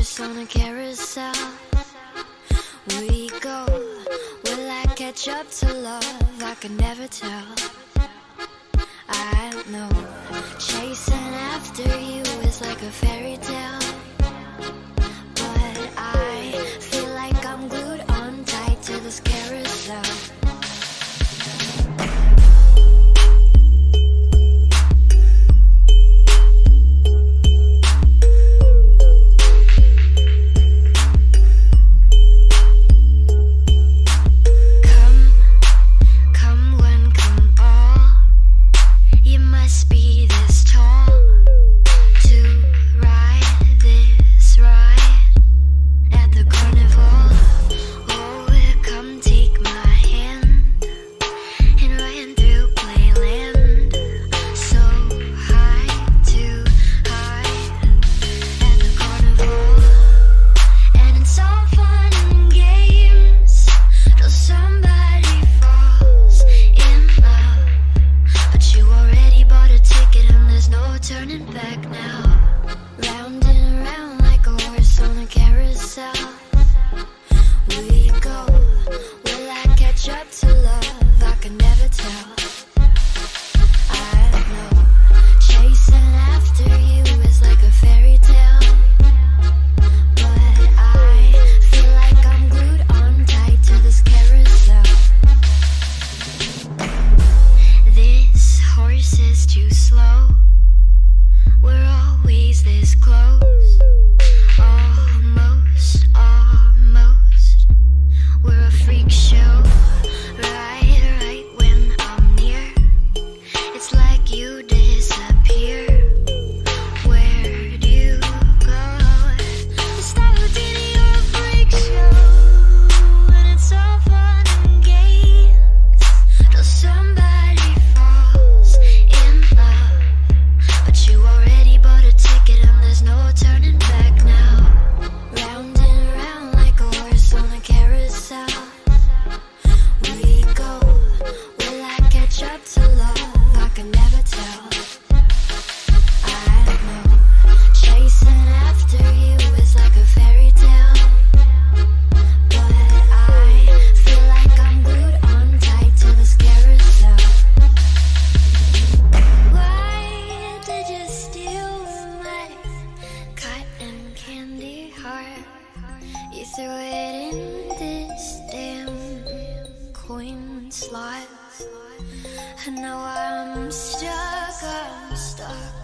Paris on a carousel. We go, will I catch up to love? I can never tell. I know, chasing after you is like a fairy tale. But I feel like I'm glued on tight to this carousel. Bye. Points slot. And now I'm stuck, I'm stuck.